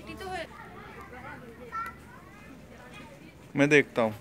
तो मैं देखता हूँ।